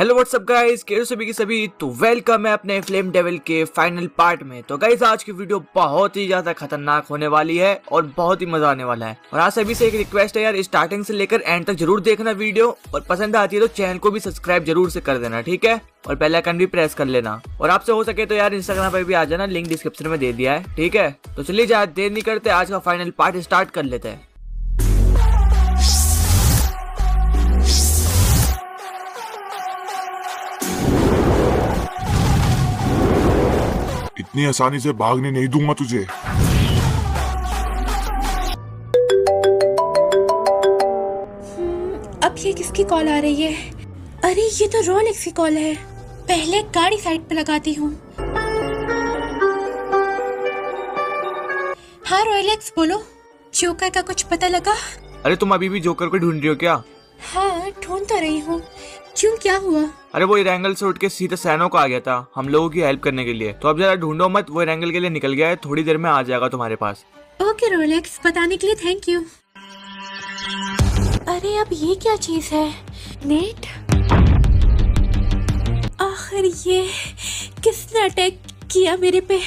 Hello what's up guys केरो सभी की सभी? तो वेलकम है अपने फ्लेम डेविल के फाइनल पार्ट में। तो गाइस आज की वीडियो बहुत ही ज़्यादा खतरनाक होने वाली है और बहुत ही मज़ा आने वाला है। और आज सभी से एक रिक्वेस्ट है यार स्टार्टिंग से लेकर एंड तक ज़रूर देखना वीडियो और पसंद आती है तो चैनल को भी सब्सक्राइब ज़रूर से कर देना, ठीक है? और आइकन भी प्रेस कर लेना। और आपसे हो सके तो यार इंस्टाग्राम पर भी आ जाना लिंक डिस्क्रिप्शन में दे दिया है, ठीक है? तो चलिए देर नहीं करते, आज का फाइनल पार्ट स्टार्ट कर लेते हैं। इतनी आसानी से भागने नहीं दूँगा तुझे। अब ये किसकी कॉल आ रही है? अरे ये तो रोलेक्स की कॉल है। पहले गाड़ी साइड पे लगाती हूँ। हाँ रोलेक्स बोलो। जोकर का कुछ पता लगा? अरे तुम अभी भी जोकर को ढूंढ रही हो क्या? हाँ ढूंढ तो रही हूँ। क्यों क्या हुआ? अरे वो इरेंगल से उठ के सीधे सैनो को आ गया था हम लोगों की हेल्प करने के लिए। तो अब जरा ढूंढो मत वो इरेंगल के लिए निकल गया है थोड़ी देर में आ जाएगा तुम्हारे पास। ओके रोलेक्स बताने के लिए थैंक यू अरे अब ये क्या चीज़ है? नेट? आखिर ये किसने अटैक किया मेरे पे?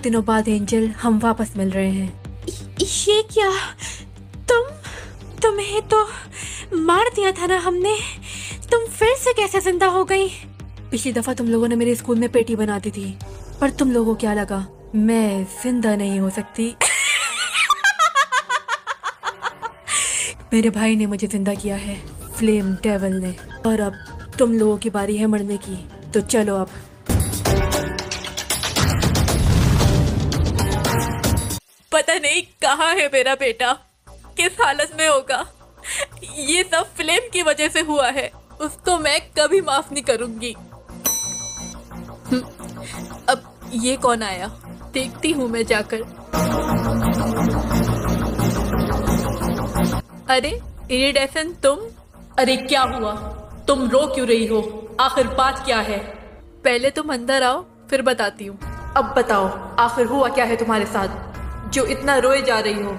बहुत दिनों बाद एंजल हम वापस मिल रहे हैं। ये क्या? तुम तुम्हें तो मार दिया था ना हमने। तुम फिर से कैसे ज़िंदा हो गई? पिछली दफ़ा तुम लोगों ने मेरे स्कूल में पेटी बना दी थी पर तुम लोगों को क्या लगा? मैं ज़िंदा नहीं हो सकती। मेरे भाई ने मुझे ज़िंदा किया है फ्लेम डेवल ने। और अब तुम लोगों की बारी है मरने की। तो चलो अब पता नहीं कहाँ है मेरा बेटा। किस हालत में होगा। ये सब फ्लेम की वजह से हुआ है। उसको मैं कभी माफ़ नहीं करूँगी। हम्म, अब ये कौन आया? देखती हूँ मैं जाकर। अरे इरिडेसन तुम? अरे क्या हुआ? तुम रो क्यों रही हो? आखिर बात क्या है? पहले तुम अंदर आओ फिर बताती हूँ। अब बताओ आखिर हुआ क्या है तुम्हारे साथ? जो इतना रोए जा रही हो।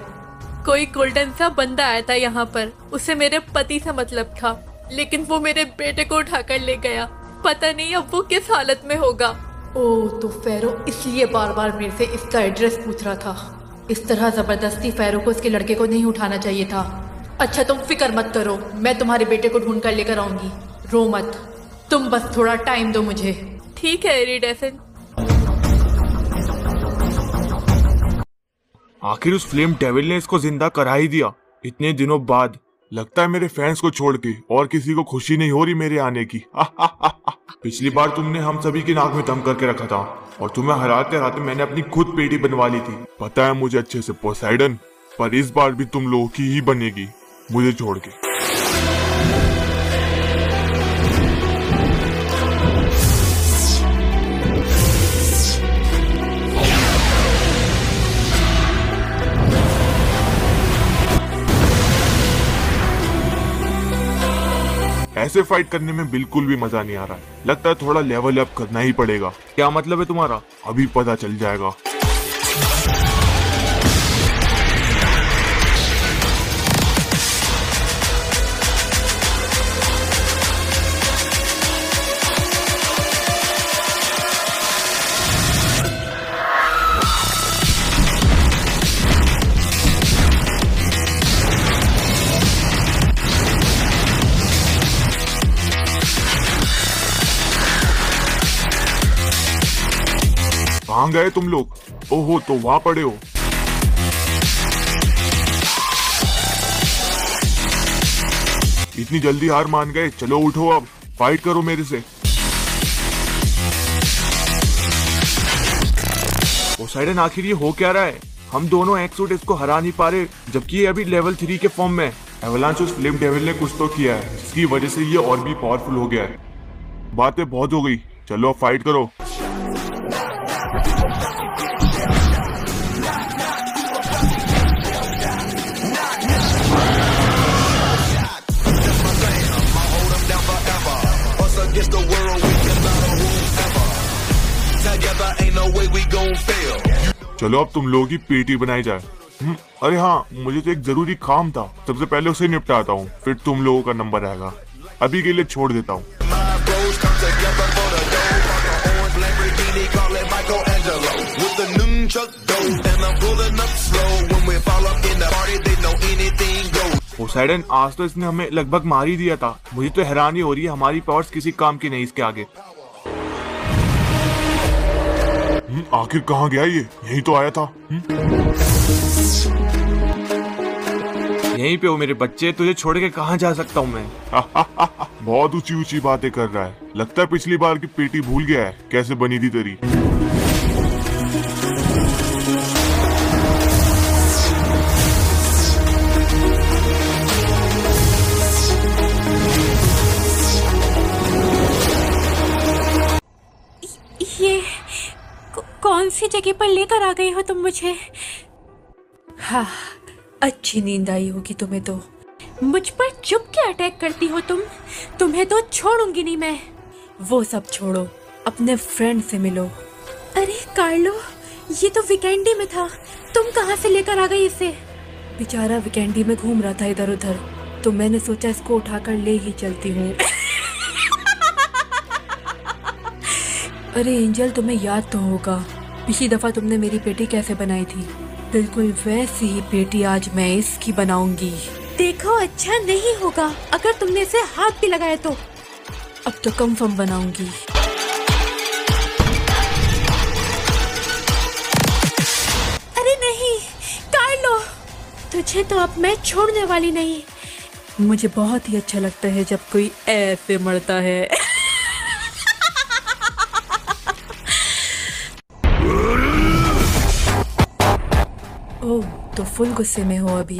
कोई गोल्डन सा बंदा आया था यहाँ पर उसे मेरे पति से मतलब था लेकिन वो मेरे बेटे को उठाकर ले गया। पता नहीं अब वो किस हालत में होगा। ओ तो फैरो इसलिए बार बार मेरे से इसका एड्रेस पूछ रहा था। इस तरह ज़बरदस्ती फैरो को उसके लड़के को नहीं उठाना चाहिए था। अच्छा तुम फ़िक्र मत करो मैं तुम्हारे बेटे को ढूंढ कर लेकर आऊँगी। रो मत। तुम बस थोड़ा टाइम दो मुझे। ठीक है एरिडेसन आखिर उस फ़िल्म डेविल ने इसको ज़िंदा करा ही दिया। इतने दिनों बाद लगता है मेरे फैंस को छोड़ के और किसी को खुशी नहीं हो रही मेरे आने की। पिछली बार तुमने हम सभी की नाक में दम करके रखा था और तुम्हें हराते हराते मैंने अपनी खुद पेटी बनवा ली थी। पता है मुझे अच्छे से पोसाइडन पर इस बार भी तुम लोगों की ही बनेगी, मुझे छोड़ के। फाइट करने में बिल्कुल भी मज़ा नहीं आ रहा है। लगता है थोड़ा लेवल अप करना ही पड़ेगा। क्या मतलब है तुम्हारा? अभी पता चल जाएगा। कहाँ गए तुम लोग। ओहो तो वहाँ पड़े हो। इतनी जल्दी हार मान गए, चलो उठो अब फाइट करो मेरे से। पोसाइडन आखिर ये हो क्या रहा है? हम दोनों एक्सूट इसको हरा नहीं पा रहे, जबकि ये अभी लेवल थ्री के फॉर्म में एवलांच उस फ्लेम डेविल ने कुछ तो किया है। जिसकी वजह से ये और भी पावरफुल हो गया है। बातें बहुत हो गई। चलो फाइट करो। चलो अब तुम लोगों की पेटी बनाई जाए। हम्म, अरे हाँ मुझे तो एक ज़रूरी काम था। सबसे पहले उसे निपटाता हूँ, फिर तुम लोगों का नंबर आएगा। अभी के लिए छोड़ देता हूँ। आज तो इसने हमें लगभग मार ही दिया था। मुझे तो हैरानी हो रही है, हमारी पावर्स किसी काम की नहीं इसके आगे। आखिर कहाँ गया ये? यही तो आया था। हम्म, यहीं पे हो मेरे बच्चे तुझे छोड़ के कहाँ जा सकता हूँ मैं? बहुत ऊँची ऊँची बातें कर रहा है। लगता है पिछली बार की पेटी भूल गया है। कैसे बनी थी तेरी? जगह पर लेकर आ गई हो तुम मुझे? हाँ अच्छी नींद आई होगी तुम्हें तो। मुझ पर चुप के अटैक करती हो तुम? तुम्हें तो छोड़ूँगी नहीं मैं। वो सब छोड़ो, अपने फ्रेंड से मिलो। अरे, कार्लो, ये तो वीकेंडी में था। तुम कहाँ से लेकर आ गई इसे? बेचारा वीकेंडी में घूम रहा था इधर उधर तो मैंने सोचा इसको उठाकर ले ही चलती हूँ। अरे एंजल तुम्हें याद तो होगा। पिछली दफ़ा तुमने मेरी पेटी कैसे बनाई थी? बिल्कुल वैसी ही पेटी आज मैं इसकी बनाऊँगी। देखो अच्छा नहीं होगा। अगर तुमने इसे हाथ भी लगाया तो। अब तो कंफर्म बनाऊँगी। अरे नहीं कार्लो तुझे तो अब मैं छोड़ने वाली नहीं। मुझे बहुत ही अच्छा लगता है जब कोई ऐसे मरता है। ओह तो फुल गुस्से में हो अभी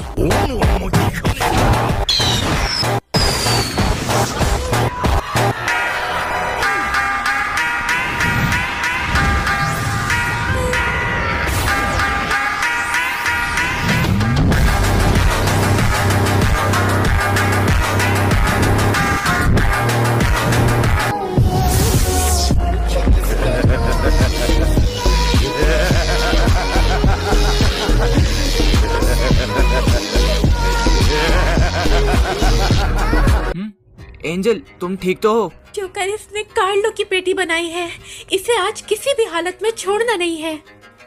एंजल तुम ठीक तो हो? जोकर इसने कार्लो की पेटी बनाई है। इसे आज किसी भी हालत में छोड़ना नहीं है।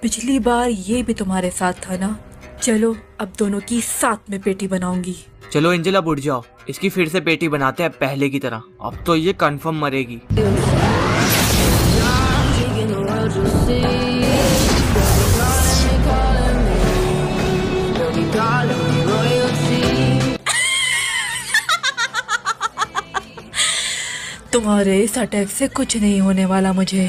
पिछली बार ये भी तुम्हारे साथ था ना? चलो अब दोनों की साथ में पेटी बनाऊँगी। चलो एंजल अब उठ जाओ। इसकी फिर से पेटी बनाते हैं पहले की तरह। अब तो ये कंफर्म मरेगी। तुम्हारे इस अटैक से कुछ नहीं होने वाला मुझे।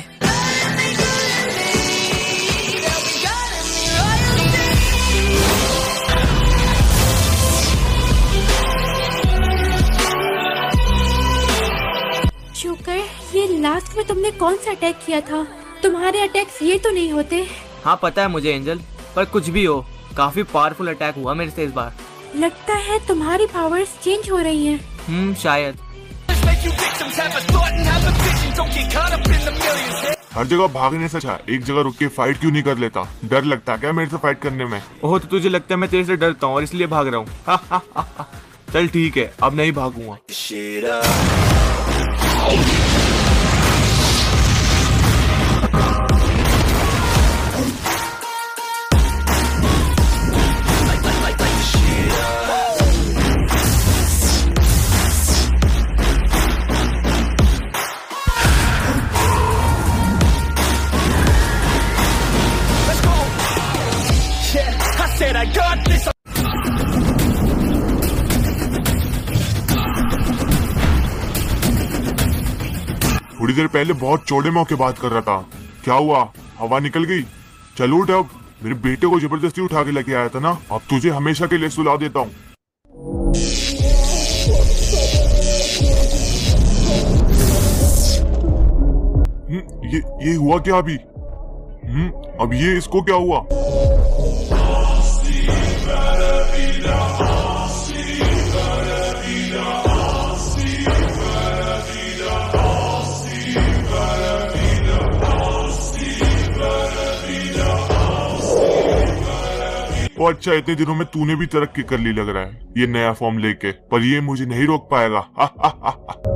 जोकर ये लास्ट में तुमने कौन सा अटैक किया था? तुम्हारे अटैक्स ये तो नहीं होते। हाँ पता है मुझे एंजल पर कुछ भी हो काफ़ी पावरफुल अटैक हुआ मेरे से इस बार। लगता है तुम्हारी पावर्स चेंज हो रही हैं। हम्म शायद। You victims have a thought and have a vision. Don't get caught up in the millions. हर जगह भागने से अच्छा एक जगह रुक के फाइट क्यों नहीं कर लेता? डर लगता क्या मेरे से फाइट करने में? ओह तो तुझे लगता है मैं तेरे से डरता हूँ और इसलिए भाग रहा हूँ। चल ठीक है अब नहीं भागूँगा। Said I got this. थोड़ी देर पहले बहुत चौड़े मौके बात कर रहा था। क्या हुआ? हवा निकल गई? चलो उठ अब। मेरे बेटे को ज़बरदस्ती उठा के लेके आया था ना? अब तुझे हमेशा के लिए सुला देता हूँ। हम्म, ये ये हुआ क्या अभी? हम्म, अब ये इसको क्या हुआ? अच्छा इतने दिनों में तूने भी तरक्की कर ली लग रहा है ये नया फॉर्म लेके पर ये मुझे नहीं रोक पाएगा हा, हा, हा, हा।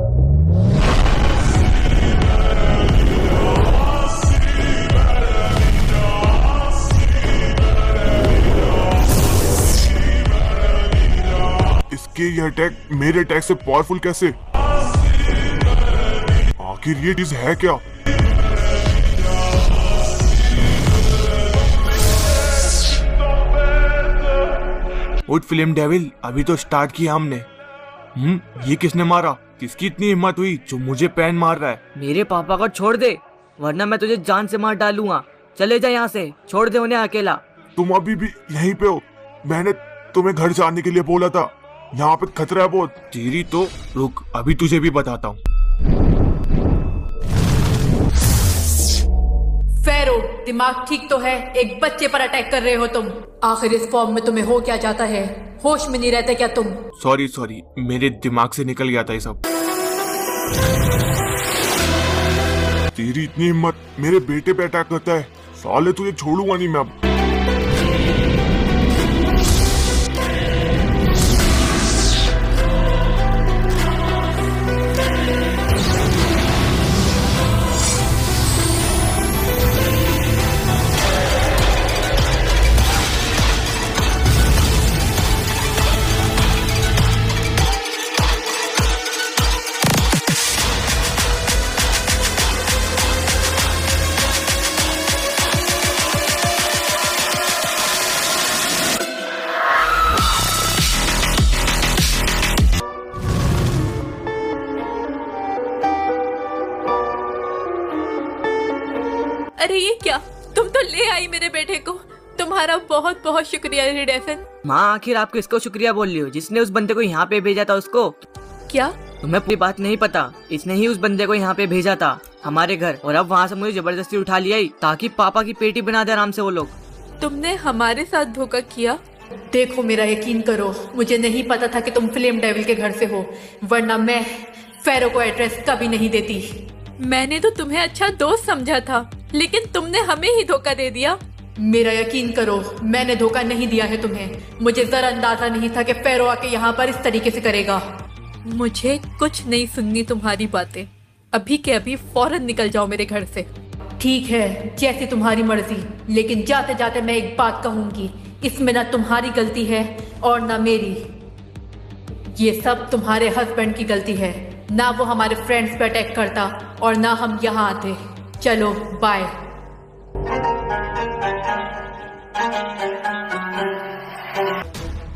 ये अटैक मेरे अटैक से पावरफुल कैसे? आखिर ये चीज़ है क्या? उठ फ़िल्म डेविल अभी तो स्टार्ट किया हमने। हम्म ये किसने मारा? किसकी इतनी हिम्मत हुई जो मुझे पैन मार रहा है? मेरे पापा को छोड़ दे वरना मैं तुझे जान से मार डालूँगा। चले जा यहाँ से छोड़ दे उन्हें अकेला। तुम अभी भी यहीं पे हो। मैंने तुम्हें घर जाने के लिए बोला था। यहाँ पे खतरा है बहुत। तेरी तो रुक अभी तुझे भी बताता हूँ। फेरो दिमाग ठीक तो है? एक बच्चे पर अटैक कर रहे हो तुम। आखिर इस फॉर्म में तुम्हें हो क्या जाता है? होश में नहीं रहते क्या तुम? सॉरी सॉरी मेरे दिमाग से निकल गया था ये सब। तेरी इतनी हिम्मत मेरे बेटे पे अटैक करता है। साले तुझे छोड़ूँगा नहीं मैं अब। तुम तो ले आई मेरे बेटे को। तुम्हारा बहुत बहुत शुक्रिया रिडेसन माँ आखिर आप किसको शुक्रिया बोल रही हो? जिसने उस बंदे को यहाँ पे भेजा था उसको। क्या? तुम्हें पूरी बात नहीं पता। इसने ही उस बंदे को यहाँ पे भेजा था हमारे घर। और अब वहाँ से मुझे ज़बरदस्ती उठा लिया ही ताकि पापा की पेटी बना दे आराम से वो लोग। तुमने हमारे साथ धोखा किया? देखो मेरा यकीन करो मुझे नहीं पता था कि तुम फ़िल्म डेविल के घर से हो वरना मैं फेरो को एड्रेस कभी नहीं देती। मैंने तो तुम्हें अच्छा दोस्त समझा था। लेकिन तुमने हमें ही धोखा दे दिया। मेरा यकीन करो मैंने धोखा नहीं दिया है तुम्हें। मुझे जरा अंदाज़ा नहीं था कि फेरो आके यहाँ पर इस तरीके से करेगा। मुझे कुछ नहीं सुननी तुम्हारी बातें। अभी के अभी फ़ौरन निकल जाओ मेरे घर से। ठीक है जैसी तुम्हारी मर्ज़ी लेकिन जाते जाते मैं एक बात कहूँगी। इसमें ना तुम्हारी गलती है और ना मेरी। ये सब तुम्हारे हस्बैंड की गलती है। ना वो हमारे फ्रेंड्स पे अटैक करता और ना हम यहाँ आते। चलो बाय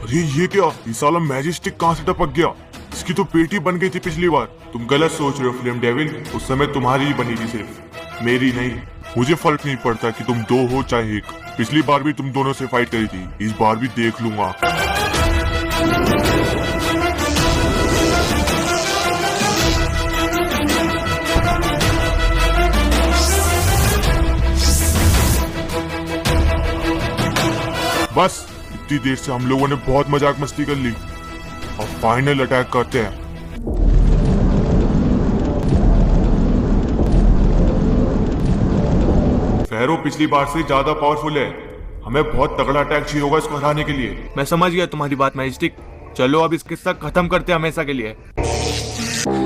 अरे, ये क्या? ये साला मैजिस्टिक कहाँ से टपक गया? इसकी तो पेटी बन गई थी पिछली बार। तुम गलत सोच रहे हो फ़िल्म डेविल उस समय तुम्हारी ही बनी थी सिर्फ़। मेरी नहीं। मुझे फ़र्क नहीं पड़ता कि तुम दो हो चाहे एक। पिछली बार भी तुम दोनों से फाइट करी थी। इस बार भी देख लूँगा। बस, इतनी देर से हम लोगों ने बहुत मज़ाक मस्ती कर ली। अब फाइनल अटैक करते हैं। फेरो पिछली बार से ज़्यादा पावरफुल है। हमें बहुत तगड़ा अटैक चाहिए होगा इसको हराने के लिए। मैं समझ गया तुम्हारी बात मैजिस्टिक चलो, अब इस किस्सा खत्म करते हैं हमेशा के लिए।